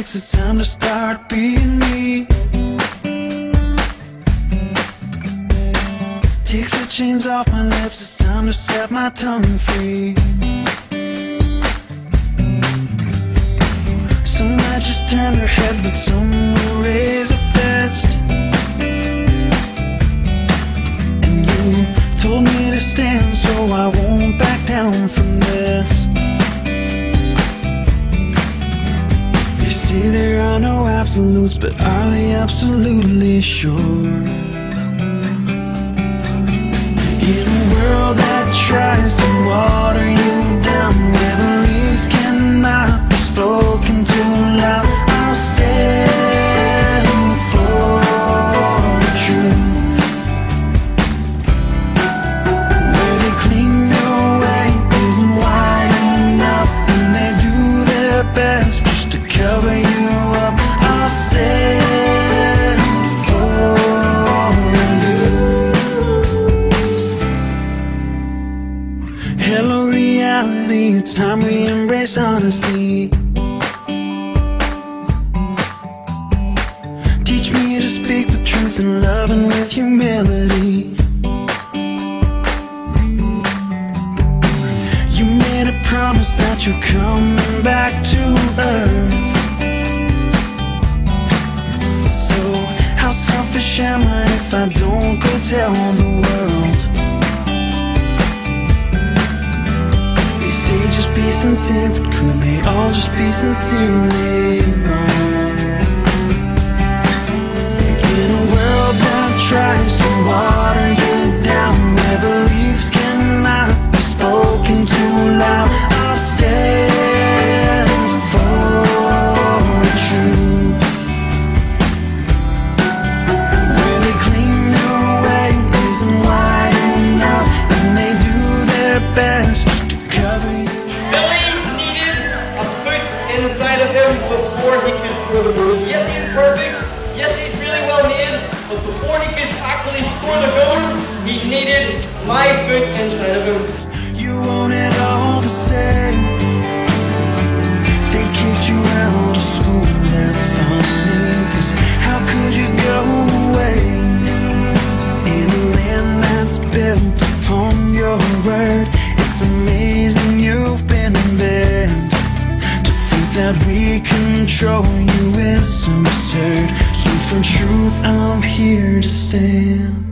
lights, it's time to start being me. Take the chains off my lips, it's time to set my tongue free. Some might just turn their heads, but some will raise a fist. And you told me to stand, so I won't back down from this. Say there are no absolutes, but are they absolutely sure? Reality. It's time we embrace honesty. Teach me to speak the truth in love and with humility. You made a promise that you're coming back to earth. So, how selfish am I if I don't go tell but could they all just be sincerely wrong? Before he could score the goal. Yes, he's perfect. Yes, he's really well hit. But before he could actually score the goal, he needed my foot inside of him. That we control you is absurd. So for truth, I'm here to stand.